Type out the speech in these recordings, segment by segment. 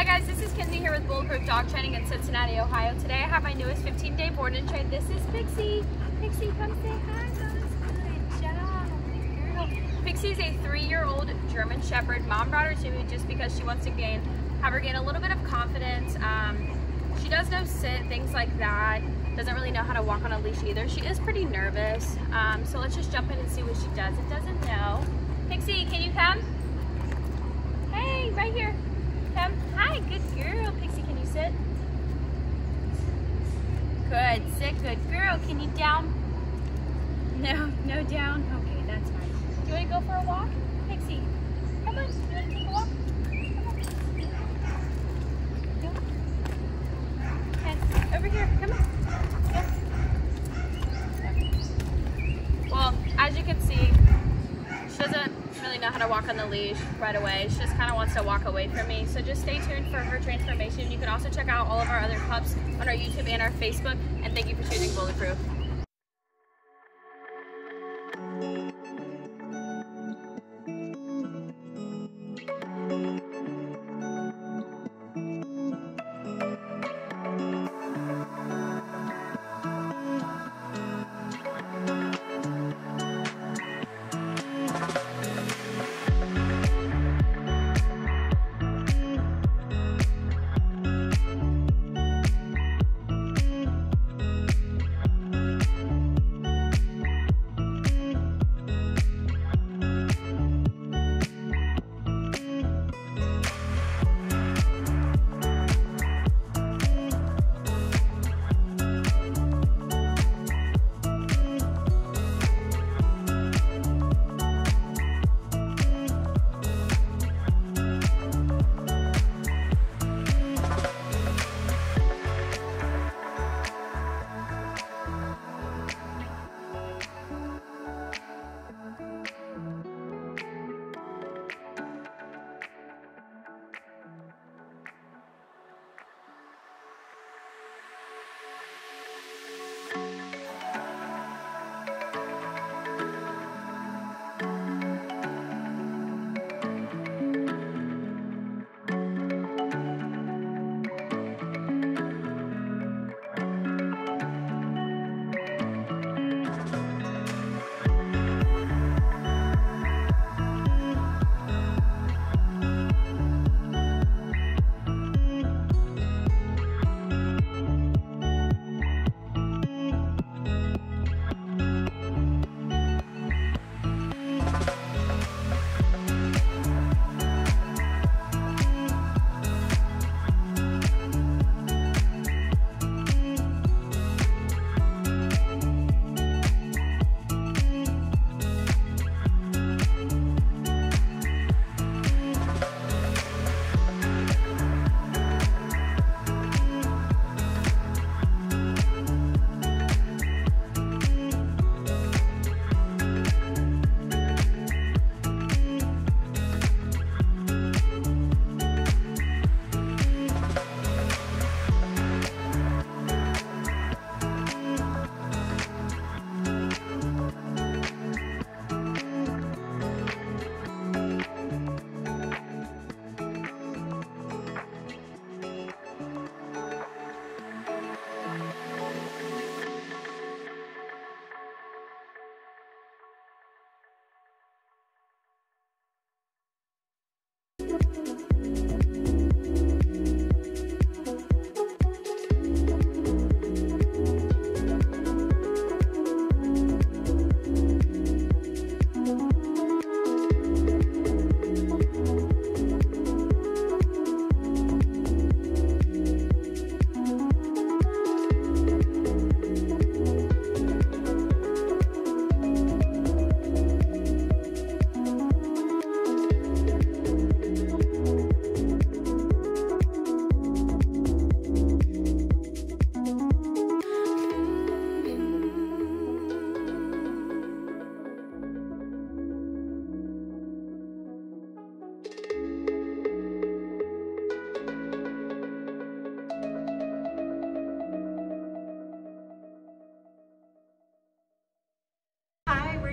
Hi guys, this is Kinsey here with Bulletproof Dog Training in Cincinnati, Ohio. Today I have my newest 15-day board and train. This is Pixie. Pixie, come say hi, Good job. Pixie is a three-year-old German Shepherd. Mom brought her to me just because she wants to gain, have her gain a little bit of confidence. Um, she does know sit, things like that. Doesn't really know how to walk on a leash either. She is pretty nervous. Um, so let's just jump in and see what she does. It doesn't know. Pixie, can you come? Hey, right here. Come. Hi, good girl. Pixie, can you sit? Good, sit, good girl. Can you down? No, no down. Okay, that's fine. Do you want to go for a walk? Pixie, come on. Do you want to take a walk? Come on. over here, come on. Well, as you can see, she doesn't really know how to walk on the leash right away. She just kind of wants to walk away from me. So just stay tuned for her transformation. You can also check out all of our other pups on our YouTube and our Facebook. And thank you for choosing Bulletproof.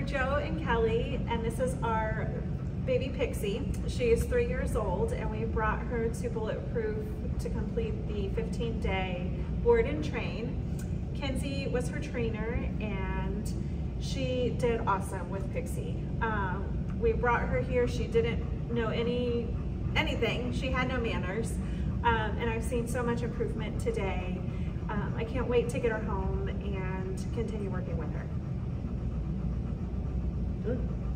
Joe and Kelly, and this is our baby Pixie. She is three years old and we brought her to Bulletproof to complete the 15 day board and train. Kenzie was her trainer and she did awesome with Pixie. Um, we brought her here, she didn't know any anything, she had no manners. Um, and I've seen so much improvement today. Um, I can't wait to get her home and continue working with her. Good.